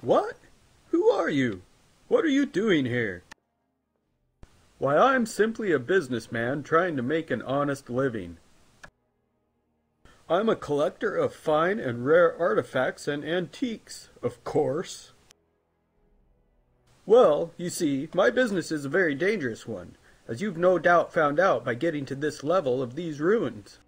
What? Who are you? What are you doing here? Why, I'm simply a businessman trying to make an honest living. I'm a collector of fine and rare artifacts and antiques, of course. Well, you see, my business is a very dangerous one, as you've no doubt found out by getting to this level of these ruins.